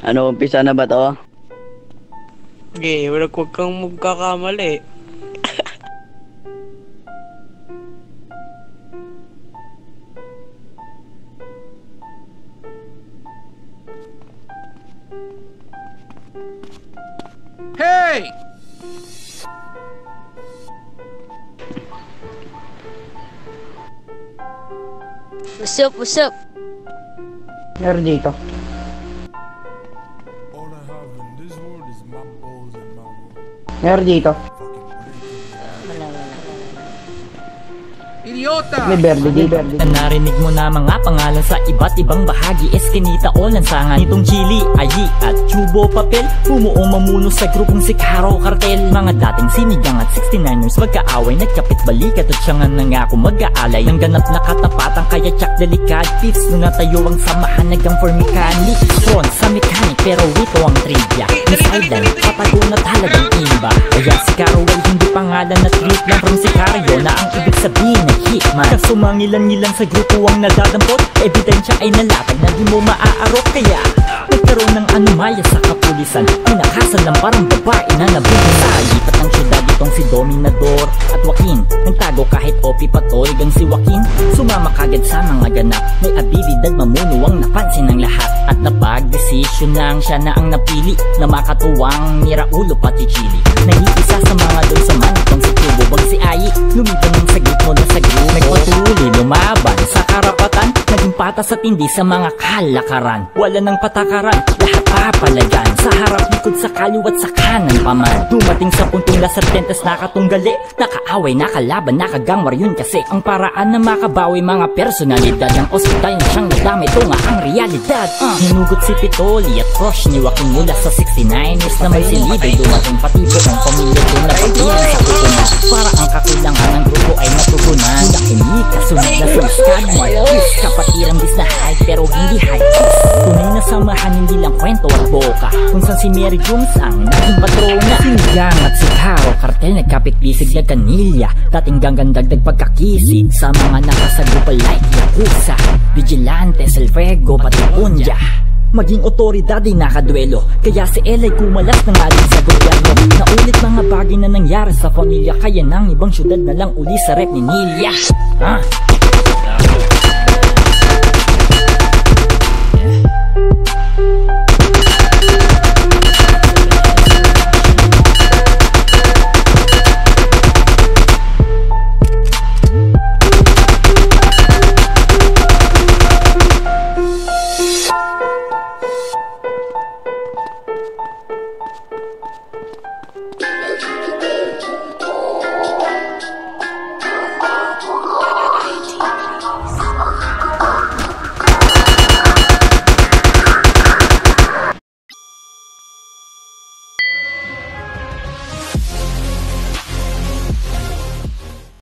Ano, umpisa na ba to? Okay, wala huwag kang magkakamali. Hey! What's up, what's up? Meron dito. Meron dito. Idiota! May berde dito. Berde Na narinig mo na mga pangalan sa iba't ibang bahagi Eskinita o lansangan Nitong Chili, Ayi at Chubo Papel Bumuo mamuno sa grupong si Caro Cartel Mga dating sinigang at 69ers Magkaaway, nagkapit balikat At siya nga nangako mag-aalay Ng ganap na katapatan kaya tsak delikad Tips nung natayo ang samahan Nagang for mechanic Front sa mechanic pero ito ang trivia. Miss Aidan, patago na talagang iba Kaya si Caro ay hindi pangalan na tweet lang From Sicario na ang ibig sabihin ng hitman Kaso mangilan-ngilan sa grupo ang nadadampot Ebidensya ay nalatag na di mo maaarok. Kaya anomalya sa kapulisan Pinakasan lang parang babae na nabuhay Sa lipat ng syudad itong si Dominador at Joaquin. Nagtago kahit OP patolig ang si Joaquin Sumama kagad sa mga ganap. May abilidad mamuno ang napansin ng lahat At napag-desisyon lang siya na ang napili Na makatuwang ni Raulo pati Chili Nag-iisa sa mga doon sa manitong si Cubo Bag si Ayi, lumitan ng patas at hindi sa mga kalakaran. Wala nang patakaran, lahat papalagan. Sa harap, likod, sa kaliwat, sa kanan pa man. Dumating sa puntong lasartentes nakatunggali. Nakaaway, nakalaban, nakagangwar yun kasi Ang paraan na makabawi mga personalidad. Ng ospital na siyang nadami, ito nga ang realidad. Uh. Hinugot si Pitoli at crush ni Joaquin mula sa 69ers Naman si Libe dumating pati buong pamilya doon na pagbilang Marquis Kapatirang bis na high pero hindi high kiss. Tunay na samahan hindi lang kwento at boka. Kung saan si Mary Jones ang naging patrona. Sinigang at si Caro Cartel nagkapit-bisig na kanilya. Dating ganggang dagdag pagkakisig Sa mga nakasagupa like Yakuza Vigilante, Selfego, pati Punja Maging otoridad ay nakadwelo Kaya si El ay kumalas na nga din sa gobyerno. Naulit mga bagay na nangyari sa pamilya Kaya nang ibang syudad na lang uli sa rep ni Nilia ah,